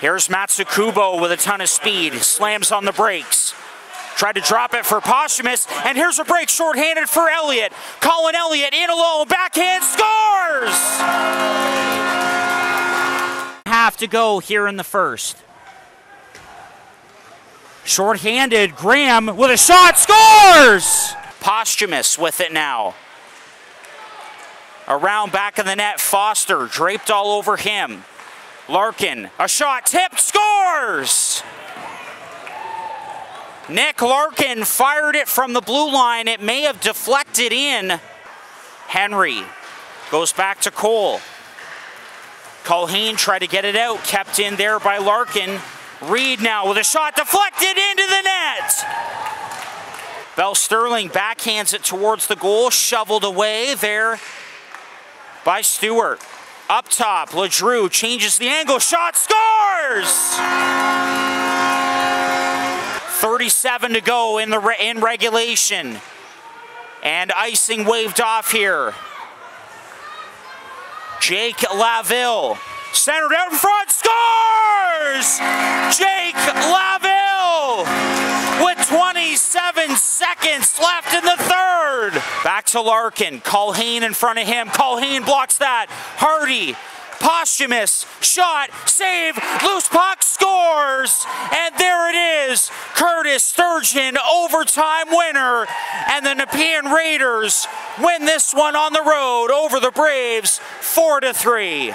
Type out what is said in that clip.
Here's Matsukubo with a ton of speed, slams on the brakes. Tried to drop it for Posthumus, and here's a break shorthanded for Elliott. Colin Elliott in alone, backhand scores! Have to go here in the first. Shorthanded, Graham with a shot, scores! Posthumus with it now. Around back of the net, Foster draped all over him. Larkin, a shot, tipped, scores! Nick Larkin fired it from the blue line. It may have deflected in. Henry goes back to Cole. Culhane tried to get it out, kept in there by Larkin. Reed now with a shot deflected into the net. Bell Sterling backhands it towards the goal, shoveled away there by Stewart. Up top, LeDrew changes the angle, shot, scores! 37 to go in the re in regulation. And icing waved off here. Jake Laville centered out in front, scores! Jake Laville with 27 seconds left in the third. To Larkin, Colhane in front of him. Colhane blocks that. Hardy Posthumus, shot, save, loose puck, scores, and there it is. Curtis Sturgeon, overtime winner, and the Nepean Raiders win this one on the road over the Braves, four to three.